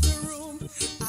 the room.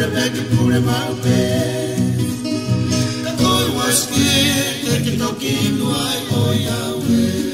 pure, take pure malte. Ka toi was ki, te no ki no ai o yawe.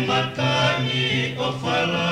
matani ofala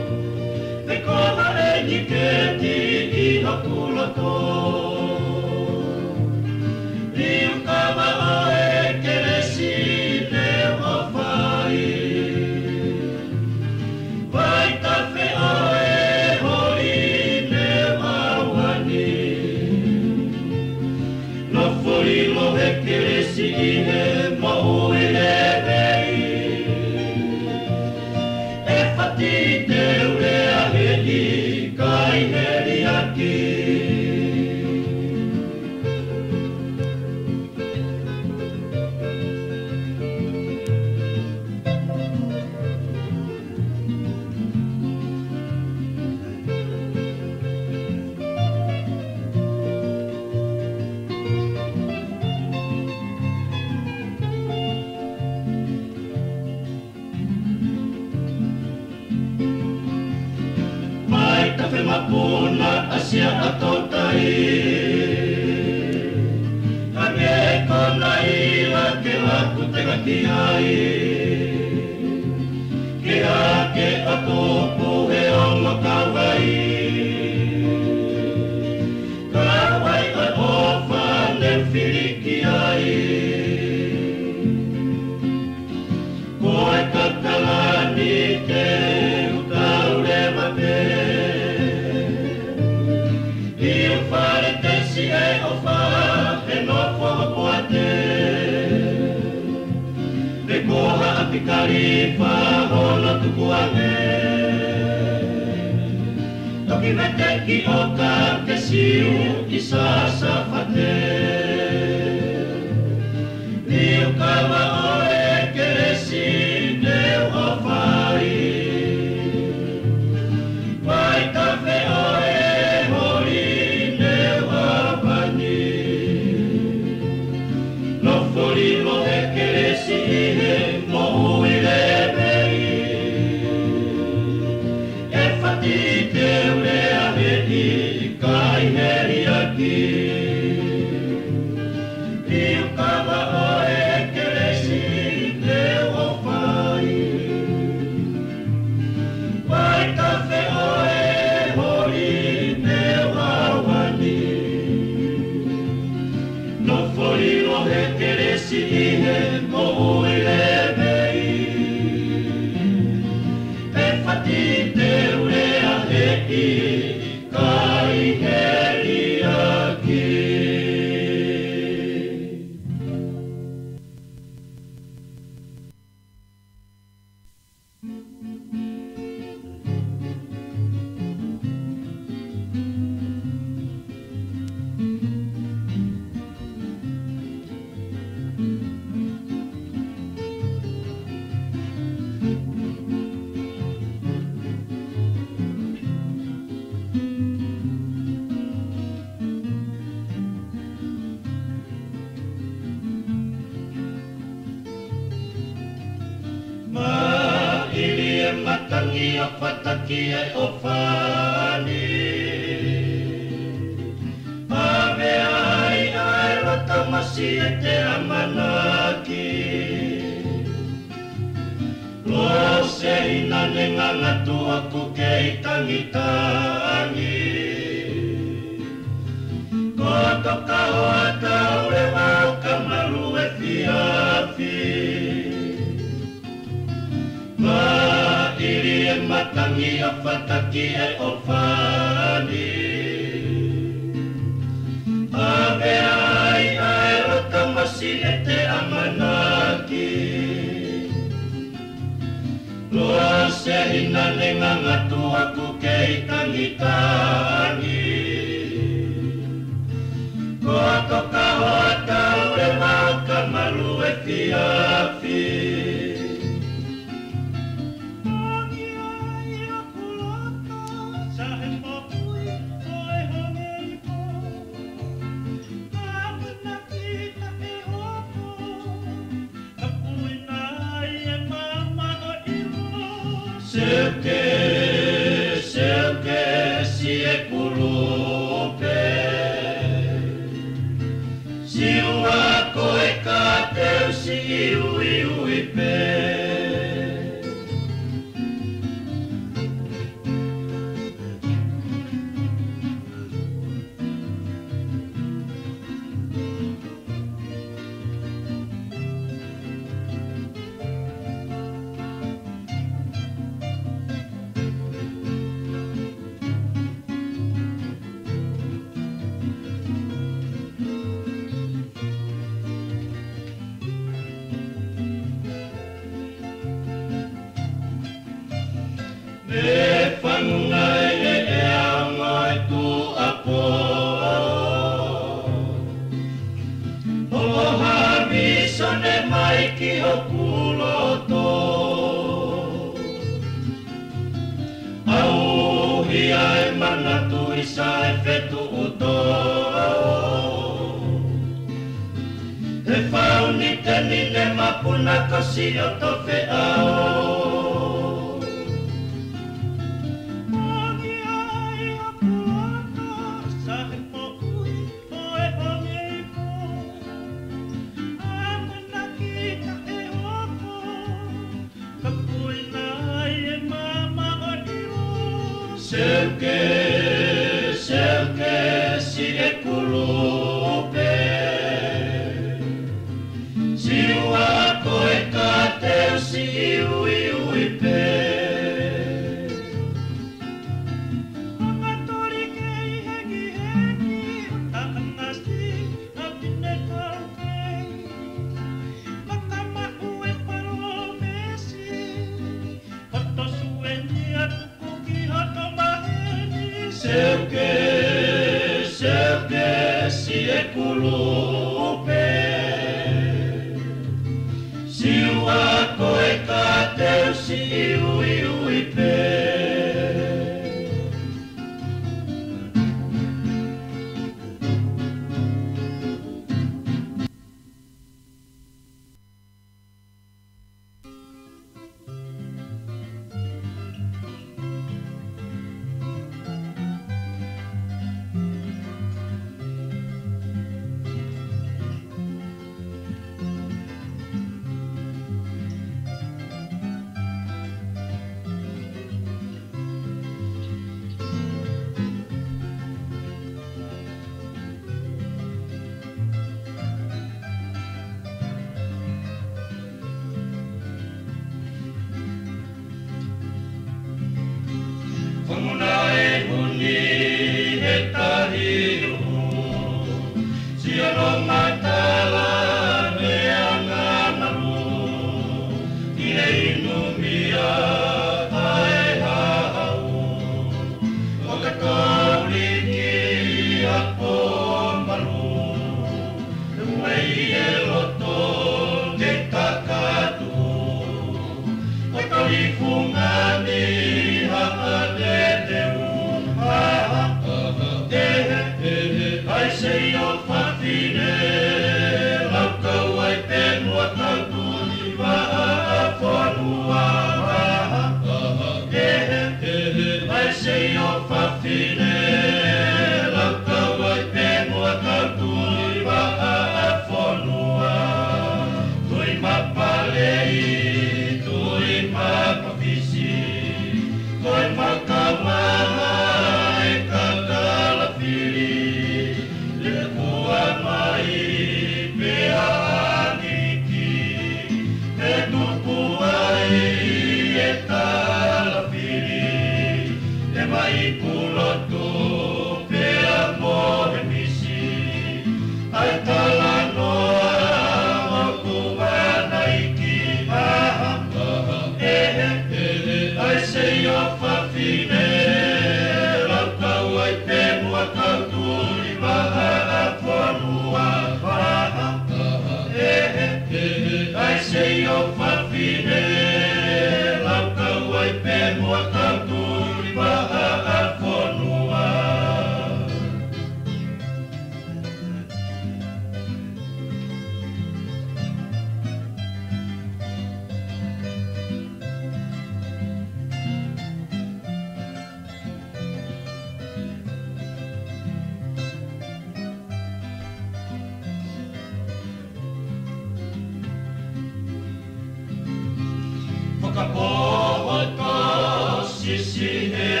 Krishna.